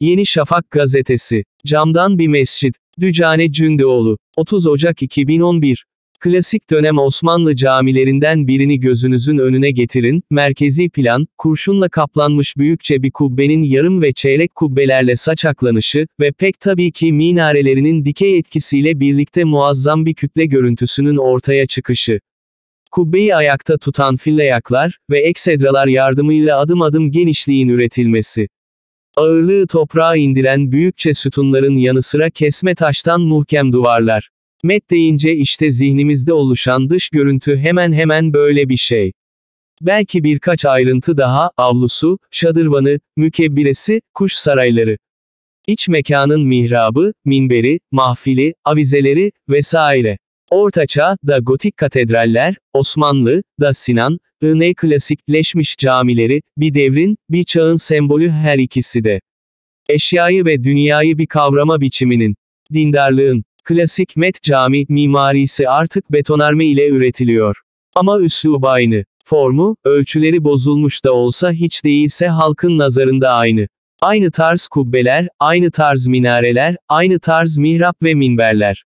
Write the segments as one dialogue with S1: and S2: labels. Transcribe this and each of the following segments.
S1: Yeni Şafak gazetesi. Camdan bir mescit. Dücane Cündoğlu. 30 Ocak 2011. Klasik dönem Osmanlı camilerinden birini gözünüzün önüne getirin, merkezi plan, kurşunla kaplanmış büyükçe bir kubbenin yarım ve çeyrek kubbelerle saçaklanışı ve pek tabii ki minarelerinin dikey etkisiyle birlikte muazzam bir kütle görüntüsünün ortaya çıkışı. Kubbeyi ayakta tutan fillayaklar ve eksedralar yardımıyla adım adım genişliğin üretilmesi. Ağırlığı toprağa indiren büyükçe sütunların yanı sıra kesme taştan muhkem duvarlar. Met deyince işte zihnimizde oluşan dış görüntü hemen hemen böyle bir şey. Belki birkaç ayrıntı daha, avlusu, şadırvanı, mükebbiresi, kuş sarayları. İç mekanın mihrabı, minberi, mahfili, avizeleri, vesaire. Ortaçağ, da gotik katedraller, Osmanlı, da Sinan, ne klasikleşmiş camileri, bir devrin, bir çağın sembolü her ikisi de. Eşyayı ve dünyayı bir kavrama biçiminin, dindarlığın, klasik Met cami mimarisi artık betonarme ile üretiliyor. Ama üslubu aynı. Formu, ölçüleri bozulmuş da olsa hiç değilse halkın nazarında aynı. Aynı tarz kubbeler, aynı tarz minareler, aynı tarz mihrap ve minberler.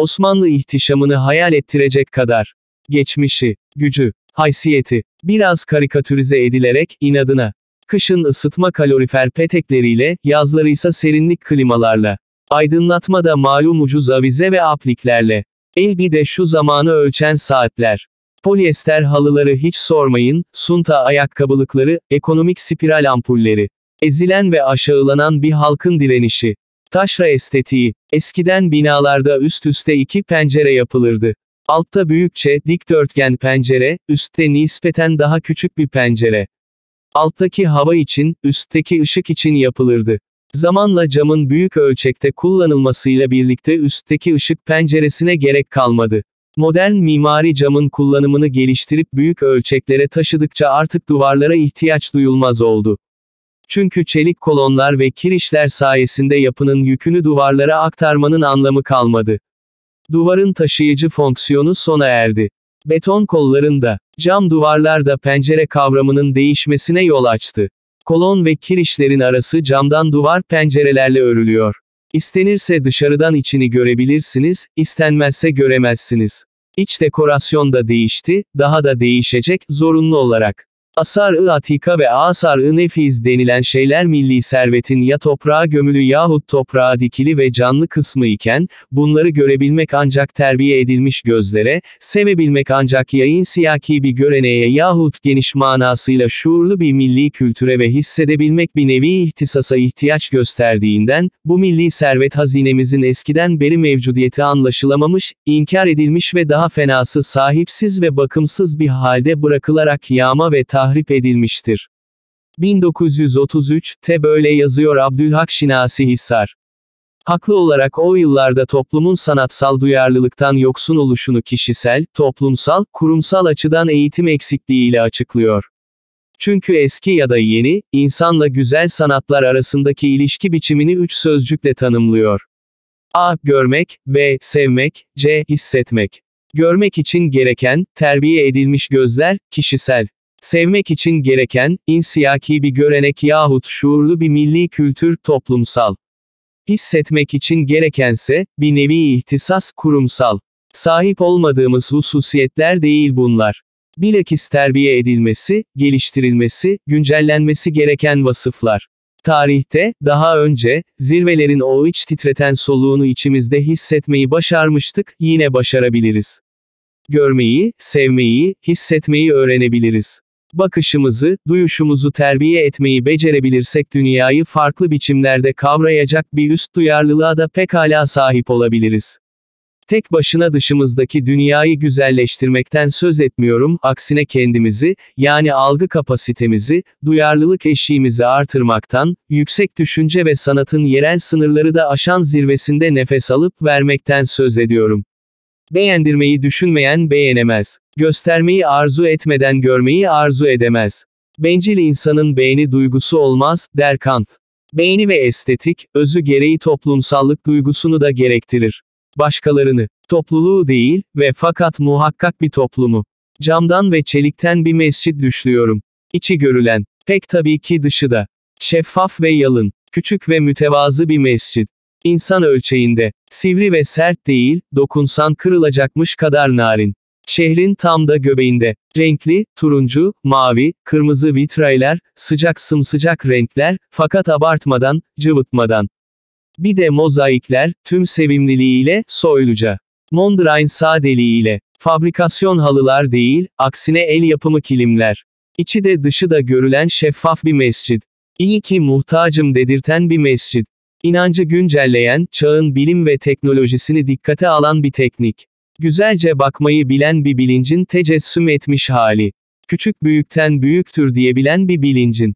S1: Osmanlı ihtişamını hayal ettirecek kadar. Geçmişi, gücü, haysiyeti, biraz karikatürize edilerek, inadına. Kışın ısıtma kalorifer petekleriyle, yazları ise serinlik klimalarla. Aydınlatma da malum ucuz avize ve apliklerle. Eh bir de şu zamanı ölçen saatler. Polyester halıları hiç sormayın, sunta ayakkabılıkları, ekonomik spiral ampulleri. Ezilen ve aşağılanan bir halkın direnişi. Taşra estetiği. Eskiden binalarda üst üste iki pencere yapılırdı. Altta büyükçe, dikdörtgen pencere, üstte nispeten daha küçük bir pencere. Alttaki hava için, üstteki ışık için yapılırdı. Zamanla camın büyük ölçekte kullanılmasıyla birlikte üstteki ışık penceresine gerek kalmadı. Modern mimari camın kullanımını geliştirip büyük ölçeklere taşıdıkça artık duvarlara ihtiyaç duyulmaz oldu. Çünkü çelik kolonlar ve kirişler sayesinde yapının yükünü duvarlara aktarmanın anlamı kalmadı. Duvarın taşıyıcı fonksiyonu sona erdi. Beton kollarında, cam duvarlarda pencere kavramının değişmesine yol açtı. Kolon ve kirişlerin arası camdan duvar pencerelerle örülüyor. İstenirse dışarıdan içini görebilirsiniz, istenmezse göremezsiniz. İç dekorasyon da değişti, daha da değişecek, zorunlu olarak. Asar-ı Atika ve Asar-ı Nefiz denilen şeyler milli servetin ya toprağa gömülü yahut toprağa dikili ve canlı kısmı iken, bunları görebilmek ancak terbiye edilmiş gözlere, sevebilmek ancak yayın siyaki bir göreneğe yahut geniş manasıyla şuurlu bir milli kültüre ve hissedebilmek bir nevi ihtisasa ihtiyaç gösterdiğinden, bu milli servet hazinemizin eskiden beri mevcudiyeti anlaşılamamış, inkar edilmiş ve daha fenası sahipsiz ve bakımsız bir halde bırakılarak yağma ve tahrip edilmiştir. 1933, te böyle yazıyor Abdülhak Şinasi Hisar. Haklı olarak o yıllarda toplumun sanatsal duyarlılıktan yoksun oluşunu kişisel, toplumsal, kurumsal açıdan eğitim eksikliğiyle açıklıyor. Çünkü eski ya da yeni, insanla güzel sanatlar arasındaki ilişki biçimini üç sözcükle tanımlıyor. A. Görmek, B. Sevmek, C. Hissetmek. Görmek için gereken, terbiye edilmiş gözler, kişisel. Sevmek için gereken, insiyaki bir görenek yahut şuurlu bir milli kültür, toplumsal. Hissetmek için gerekense, bir nevi ihtisas, kurumsal. Sahip olmadığımız hususiyetler değil bunlar. Bilakis terbiye edilmesi, geliştirilmesi, güncellenmesi gereken vasıflar. Tarihte, daha önce, zirvelerin o iç titreten soluğunu içimizde hissetmeyi başarmıştık, yine başarabiliriz. Görmeyi, sevmeyi, hissetmeyi öğrenebiliriz. Bakışımızı, duyuşumuzu terbiye etmeyi becerebilirsek dünyayı farklı biçimlerde kavrayacak bir üst duyarlılığa da pekala sahip olabiliriz. Tek başına dışımızdaki dünyayı güzelleştirmekten söz etmiyorum, aksine kendimizi, yani algı kapasitemizi, duyarlılık eşiğimizi artırmaktan, yüksek düşünce ve sanatın yerel sınırları da aşan zirvesinde nefes alıp vermekten söz ediyorum. Beğendirmeyi düşünmeyen beğenemez. Göstermeyi arzu etmeden görmeyi arzu edemez. Bencil insanın beğeni duygusu olmaz, der Kant. Beğeni ve estetik, özü gereği toplumsallık duygusunu da gerektirir. Başkalarını, topluluğu değil, ve fakat muhakkak bir toplumu. Camdan ve çelikten bir mescit düşlüyorum. İçi görülen, pek tabii ki dışı da. Şeffaf ve yalın. Küçük ve mütevazı bir mescit. İnsan ölçeğinde. Sivri ve sert değil, dokunsan kırılacakmış kadar narin. Şehrin tam da göbeğinde. Renkli, turuncu, mavi, kırmızı vitraylar, sıcak sımsıcak renkler, fakat abartmadan, cıvıtmadan. Bir de mozaikler, tüm sevimliliğiyle, soyluca. Mondrain sadeliğiyle. Fabrikasyon halılar değil, aksine el yapımı kilimler. İçi de dışı da görülen şeffaf bir mescit. İyi ki muhtacım dedirten bir mescit. İnancı güncelleyen, çağın bilim ve teknolojisini dikkate alan bir teknik. Güzelce bakmayı bilen bir bilincin tecessüm etmiş hali. Küçük büyükten büyüktür diyebilen bir bilincin.